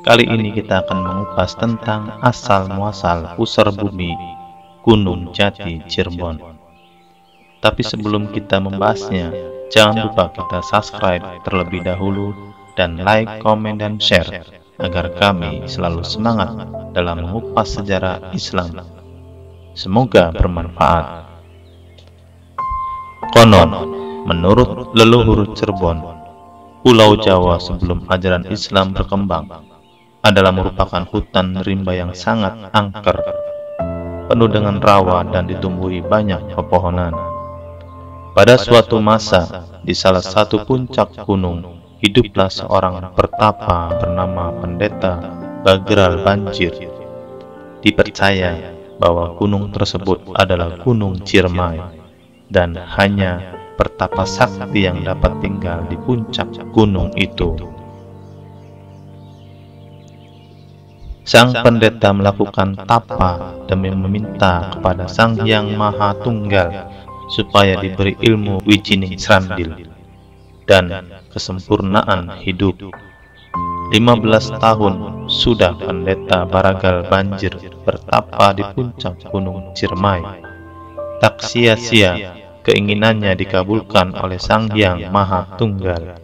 Kali ini kita akan mengupas tentang asal-muasal pusar bumi Gunung Jati Cirebon. Tapi sebelum kita membahasnya, jangan lupa kita subscribe terlebih dahulu dan like, komen, dan share agar kami selalu semangat dalam mengupas sejarah Islam. Semoga bermanfaat. Konon, menurut leluhur Cirebon, Pulau Jawa sebelum ajaran Islam berkembang adalah merupakan hutan rimba yang sangat angker, penuh dengan rawa dan ditumbuhi banyak pepohonan. Pada suatu masa, di salah satu puncak gunung, hiduplah seorang pertapa bernama Pendeta Bagral Banjir. Dipercaya bahwa gunung tersebut adalah Gunung Ciremai dan hanya pertapa sakti yang dapat tinggal di puncak gunung itu. Sang pendeta melakukan tapa demi meminta kepada Sang Hyang Maha Tunggal supaya diberi ilmu wijining serandil dan kesempurnaan hidup. 15 tahun sudah pendeta Baragal Banjir bertapa di puncak gunung Ciremai. Tak sia-sia keinginannya dikabulkan oleh Sang Hyang Maha Tunggal.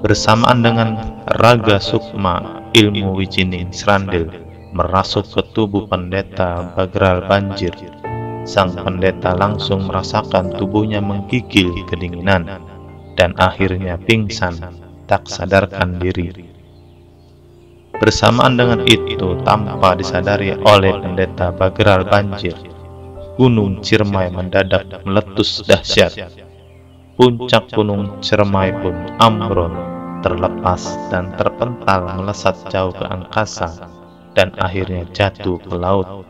Bersamaan dengan raga sukma ilmu wijinin serandil merasuk ke tubuh pendeta Bagral Banjir. Sang pendeta langsung merasakan tubuhnya menggigil kedinginan dan akhirnya pingsan tak sadarkan diri. Bersamaan dengan itu, tanpa disadari oleh pendeta Bagral Banjir, Gunung Ciremai mendadak meletus dahsyat. Puncak Gunung Ciremai pun ambrol, terlepas dan terpental melesat jauh ke angkasa dan akhirnya jatuh ke laut.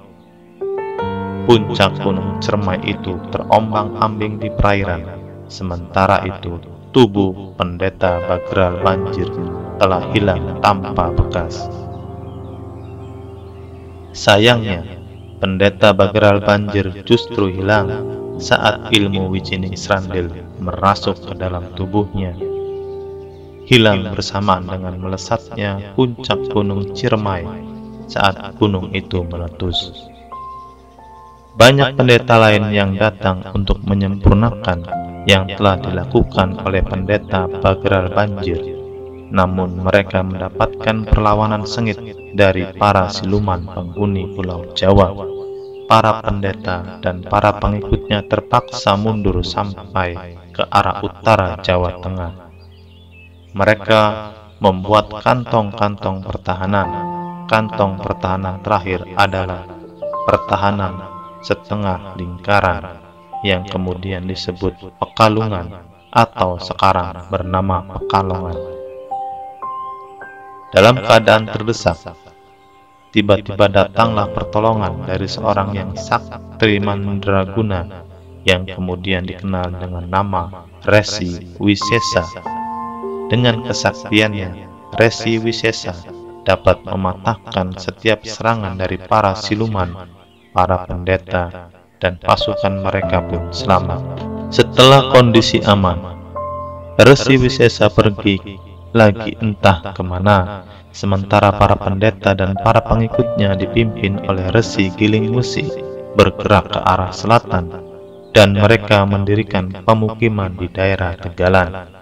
Puncak Gunung Ciremai itu terombang-ambing di perairan. Sementara itu, tubuh pendeta Bagral Banjir telah hilang tanpa bekas. Sayangnya, Pendeta Bagral Banjir justru hilang saat ilmu Wijining Srandil merasuk ke dalam tubuhnya. Hilang bersamaan dengan melesatnya puncak gunung Ciremai saat gunung itu meletus. Banyak pendeta lain yang datang untuk menyempurnakan yang telah dilakukan oleh pendeta Bagral Banjir. Namun mereka mendapatkan perlawanan sengit dari para siluman penghuni Pulau Jawa para pendeta dan para pengikutnya terpaksa mundur sampai ke arah utara Jawa Tengah. Mereka membuat kantong-kantong pertahanan. Kantong pertahanan terakhir adalah pertahanan setengah lingkaran yang kemudian disebut Pekalungan atau sekarang bernama Pekalongan. Dalam keadaan terdesak, Tiba-tiba datanglah pertolongan dari seorang yang sakti mandraguna yang kemudian dikenal dengan nama Resi Wisesa. Dengan kesaktiannya, Resi Wisesa dapat mematahkan setiap serangan dari para siluman, para pendeta, dan pasukan mereka pun selamat. Setelah kondisi aman, Resi Wisesa pergi lagi entah ke mana sementara para pendeta dan para pengikutnya dipimpin oleh Resi Giling Musi bergerak ke arah selatan dan mereka mendirikan pemukiman di daerah Tegalan.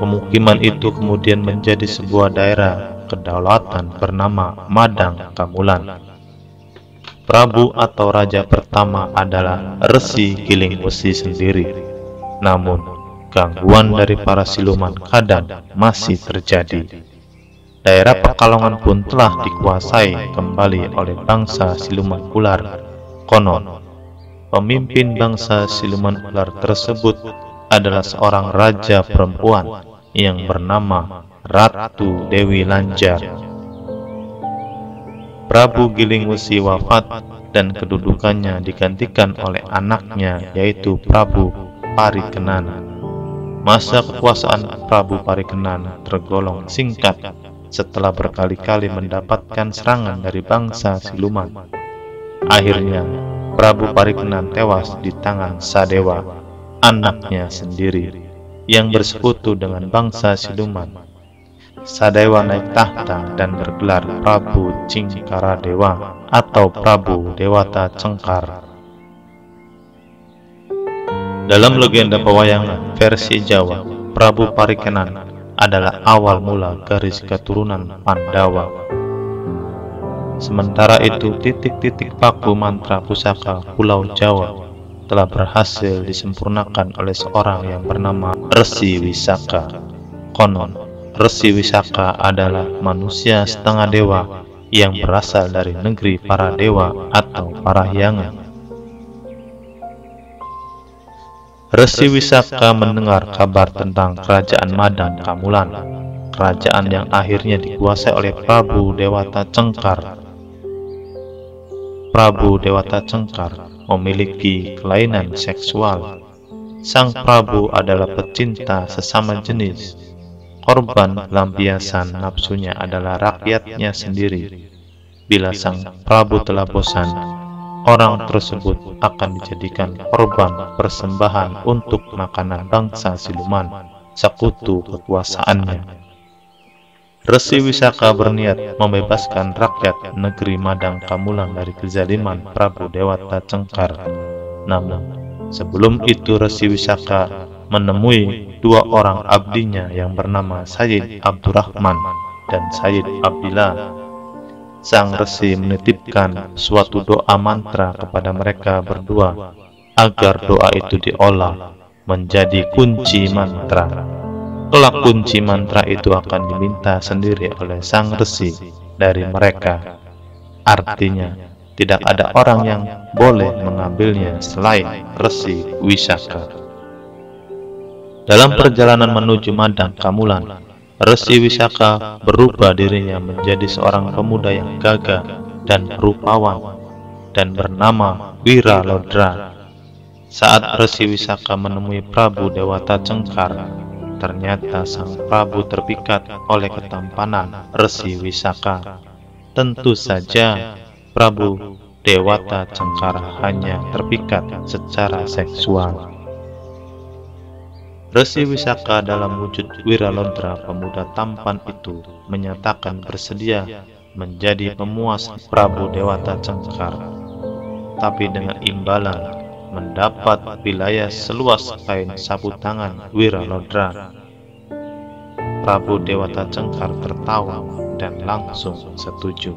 Pemukiman itu kemudian menjadi sebuah daerah kedaulatan bernama Madang Kamulan. Prabu atau raja pertama adalah Resi Giling Musi sendiri. Namun, gangguan dari para siluman kadang masih terjadi daerah Pekalongan pun telah dikuasai kembali oleh bangsa siluman ular. Konon, pemimpin bangsa siluman ular tersebut adalah seorang raja perempuan yang bernama Ratu Dewi Lanjar. Prabu Gilingwesi wafat dan kedudukannya digantikan oleh anaknya yaitu Prabu Parikenan. Masa kekuasaan Prabu Parikenan tergolong singkat setelah berkali-kali mendapatkan serangan dari bangsa siluman. Akhirnya, Prabu Parikenan tewas di tangan Sadewa, anaknya sendiri, yang bersekutu dengan bangsa siluman. Sadewa naik tahta dan bergelar Prabu Cingkara Dewa atau Prabu Dewata Cengkar. Dalam legenda pewayangan versi Jawa, Prabu Parikenan adalah awal mula garis keturunan Pandawa. Sementara itu, titik-titik paku mantra pusaka Pulau Jawa telah berhasil disempurnakan oleh seorang yang bernama Resi Wisaka. Konon, Resi Wisaka adalah manusia setengah dewa yang berasal dari negeri para dewa atau para hyangan. Resi Wisaka mendengar kabar tentang kerajaan Madang Kamulan, kerajaan yang akhirnya dikuasai oleh Prabu Dewata Cengkar. Prabu Dewata Cengkar memiliki kelainan seksual. Sang Prabu adalah pecinta sesama jenis. Korban lampiasan nafsunya adalah rakyatnya sendiri. Bila sang Prabu telah bosan, orang tersebut akan dijadikan korban persembahan untuk makanan bangsa siluman, sekutu kekuasaannya. Resi Wisaka berniat membebaskan rakyat negeri Madang Kamulang dari kezaliman Prabu Dewata Cengkar. Namun, sebelum itu Resi Wisaka menemui dua orang abdinya yang bernama Sayyid Abdurrahman dan Sayyid Abdillah. Sang Resi menitipkan suatu doa mantra kepada mereka berdua agar doa itu diolah menjadi kunci mantra kelak kunci mantra itu akan diminta sendiri oleh sang resi dari mereka. Artinya, tidak ada orang yang boleh mengambilnya selain resi Wisaka. Dalam perjalanan menuju Madang Kamulan, Resi Wisaka berubah dirinya menjadi seorang pemuda yang gagah dan rupawan dan bernama Wira Lodra. Saat Resi Wisaka menemui Prabu Dewata Cengkar Ternyata sang Prabu terpikat oleh ketampanan Resi Wisaka. Tentu saja Prabu Dewata Cengkara hanya terpikat secara seksual. Resi Wisaka dalam wujud Wiralodra pemuda tampan itu menyatakan bersedia menjadi pemuas Prabu Dewata Cengkar. Tapi dengan imbalan mendapat wilayah seluas kain sapu tangan Wiralodra. Prabu Dewata Cengkar tertawa dan langsung setuju.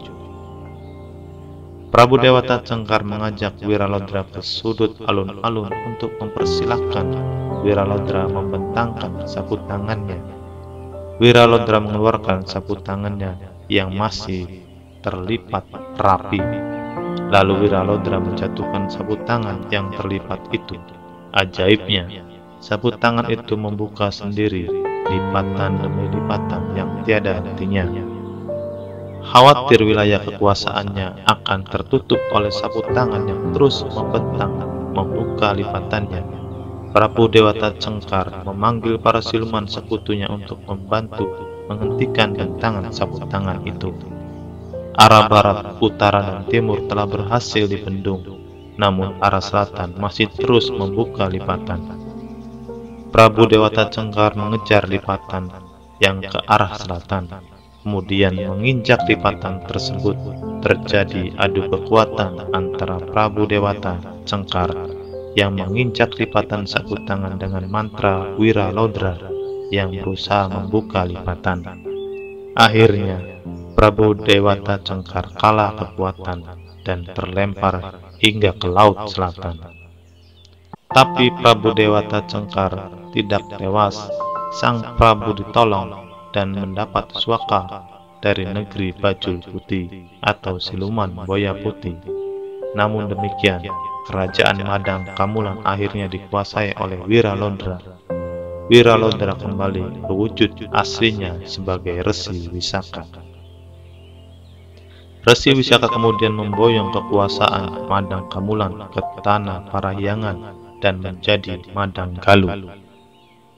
Prabu Dewata Cengkar mengajak Wiralodra ke sudut alun-alun untuk mempersilahkan Wiralodra membentangkan sapu tangannya. Wiralodra mengeluarkan sapu tangannya yang masih terlipat rapi Lalu Wiralodra menjatuhkan sabut tangan yang terlipat itu. Ajaibnya, sabut tangan itu membuka sendiri lipatan demi lipatan yang tiada hentinya. Khawatir wilayah kekuasaannya akan tertutup oleh sabut tangan yang terus membentang membuka lipatannya. Prabu Dewata Cengkar memanggil para siluman sekutunya untuk membantu menghentikan bentangan sabut tangan itu arah barat, utara, dan timur telah berhasil dibendung, namun arah selatan masih terus membuka lipatan. Prabu Dewata Cengkar mengejar lipatan yang ke arah selatan, kemudian menginjak lipatan tersebut. Terjadi adu kekuatan antara Prabu Dewata Cengkar yang menginjak lipatan sapu tangan dengan mantra Wira Lodra yang berusaha membuka lipatan. Akhirnya, Prabu Dewata Cengkar kalah kekuatan dan terlempar hingga ke laut selatan. Tapi Prabu Dewata Cengkar tidak tewas. Sang Prabu ditolong dan mendapat suaka dari negeri Bajul Putih atau siluman boya putih. Namun demikian, kerajaan Madang Kamulan akhirnya dikuasai oleh Wiralodra. Wiralodra kembali berwujud aslinya sebagai Resi Wisaka. Resi Wisaka kemudian memboyong kekuasaan Madang Kamulan ke tanah Parahyangan dan menjadi Madang Galuh.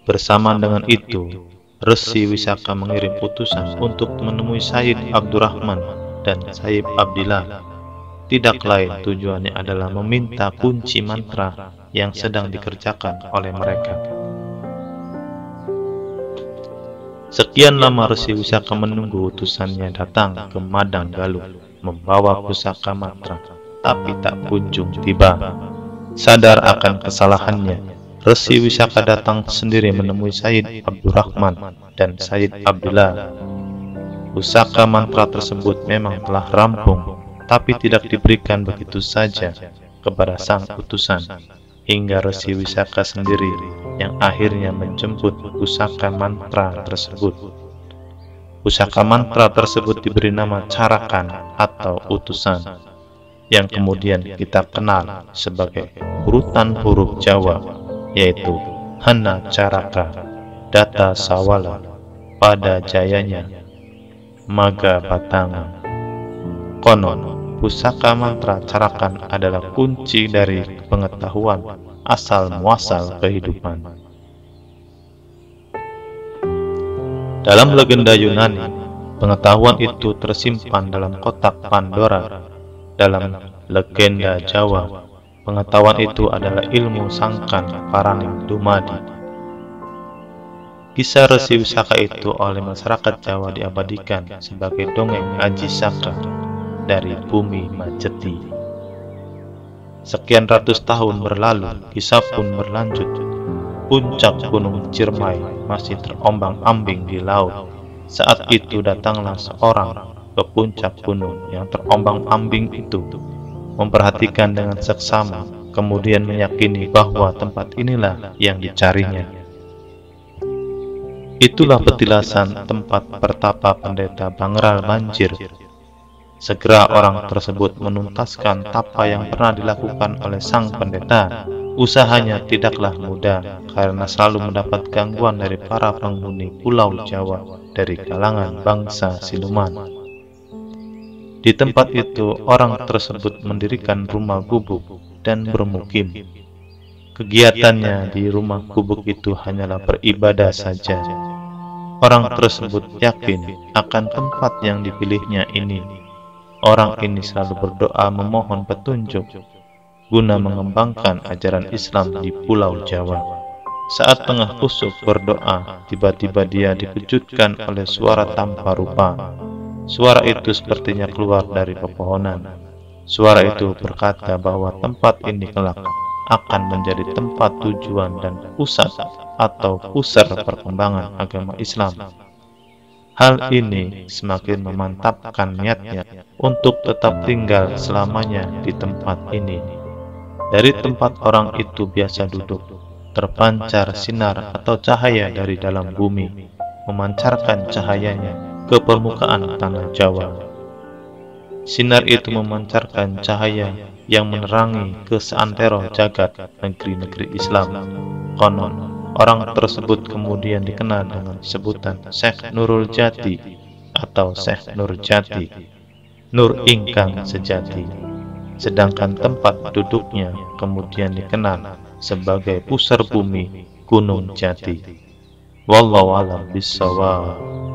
Bersama dengan itu, Resi Wisaka mengirim utusan untuk menemui Said Abdurrahman dan Said Abdillah. Tidak lain tujuannya adalah meminta kunci mantra yang sedang dikerjakan oleh mereka. Sekian lama Resi Wisaka menunggu utusannya datang ke Madang Galuh membawa pusaka mantra, tapi tak kunjung tiba. Sadar akan kesalahannya, Resi Wisaka datang sendiri menemui Said Abdurrahman dan Said Abdullah. Pusaka mantra tersebut memang telah rampung, tapi tidak diberikan begitu saja kepada sang utusan, hingga Resi Wisaka sendiri yang akhirnya menjemput pusaka mantra tersebut. Pusaka mantra tersebut diberi nama Carakan atau utusan, yang kemudian kita kenal sebagai urutan huruf Jawa yaitu Hana Caraka, Data Sawala, pada jayanya, Maga Batangan. Konon, pusaka mantra carakan adalah kunci dari pengetahuan asal muasal kehidupan. Dalam legenda Yunani, pengetahuan itu tersimpan dalam kotak Pandora. Dalam legenda Jawa, Pengetahuan itu adalah ilmu sangkan paraning dumadi. Kisah Resi Wisaka itu oleh masyarakat Jawa diabadikan sebagai dongeng Aji Saka dari bumi Majeti. Sekian ratus tahun berlalu, kisah pun berlanjut. Puncak Gunung Ciremai masih terombang-ambing di laut. Saat itu datanglah seorang ke puncak gunung yang terombang-ambing itu memperhatikan dengan seksama, kemudian meyakini bahwa tempat inilah yang dicarinya. Itulah petilasan tempat pertapa pendeta Bangral Banjir. Segera orang tersebut menuntaskan tapa yang pernah dilakukan oleh sang pendeta. Usahanya tidaklah mudah karena selalu mendapat gangguan dari para penghuni Pulau Jawa dari kalangan bangsa siluman. Di tempat itu, orang tersebut mendirikan rumah gubuk dan bermukim. Kegiatannya di rumah gubuk itu hanyalah beribadah saja. Orang tersebut yakin akan tempat yang dipilihnya ini. Orang ini selalu berdoa memohon petunjuk guna mengembangkan ajaran Islam di Pulau Jawa. Saat tengah kusuk berdoa, tiba-tiba dia dikejutkan oleh suara tanpa rupa Suara itu sepertinya keluar dari pepohonan. Suara itu berkata bahwa tempat ini kelak akan menjadi tempat tujuan dan pusat atau pusar perkembangan agama Islam. Hal ini semakin memantapkan niatnya untuk tetap tinggal selamanya di tempat ini. Dari tempat orang itu biasa duduk, terpancar sinar atau cahaya dari dalam bumi, memancarkan cahayanya ke permukaan tanah Jawa. Sinar itu memancarkan cahaya yang menerangi ke seantero jagat negeri-negeri Islam. Konon, orang tersebut kemudian dikenal dengan sebutan Syekh Nurul Jati atau Syekh Nur Jati, Nur Ingkang Sejati. Sedangkan tempat duduknya kemudian dikenal sebagai pusar bumi Gunung Jati. Wallahu a'lam bishawab.